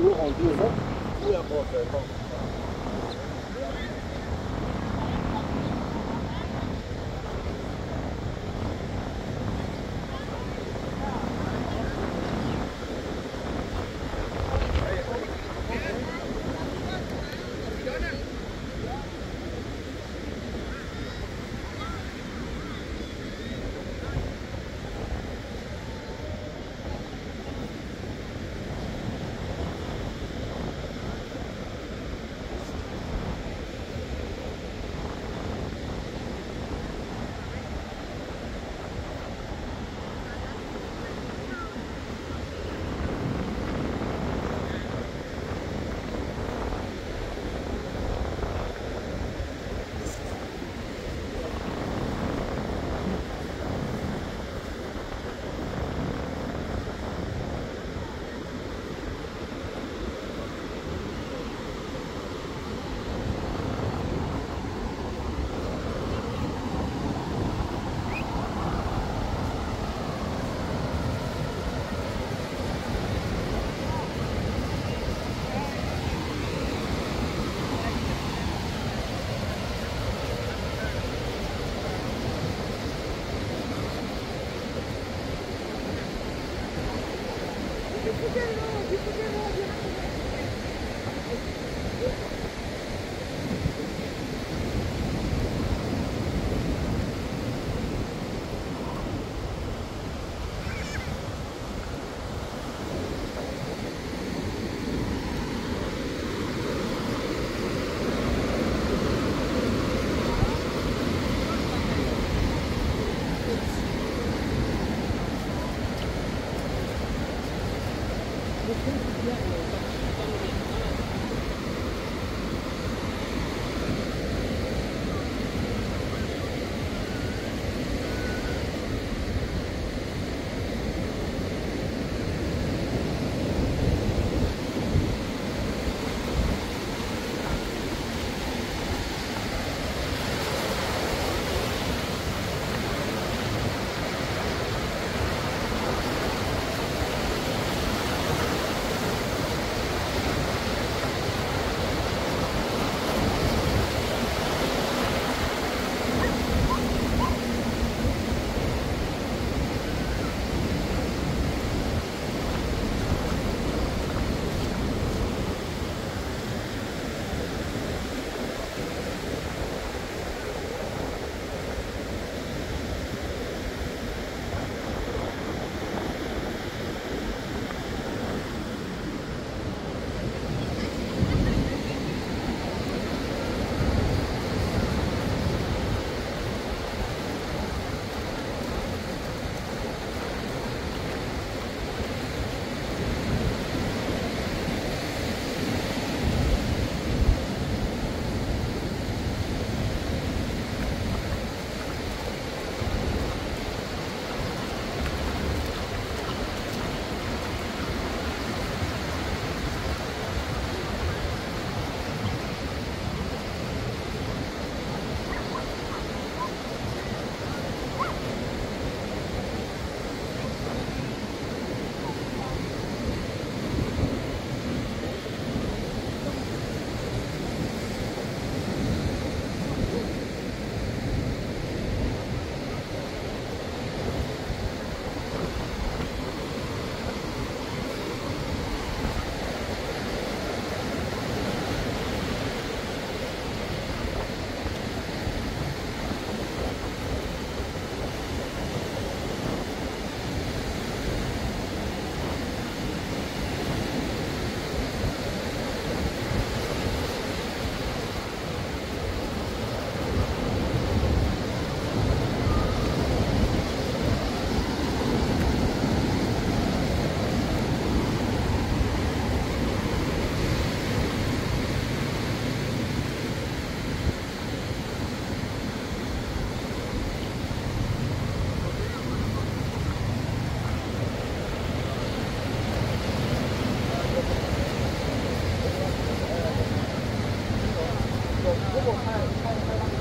Lourd en deux ans. Oui, après, 过。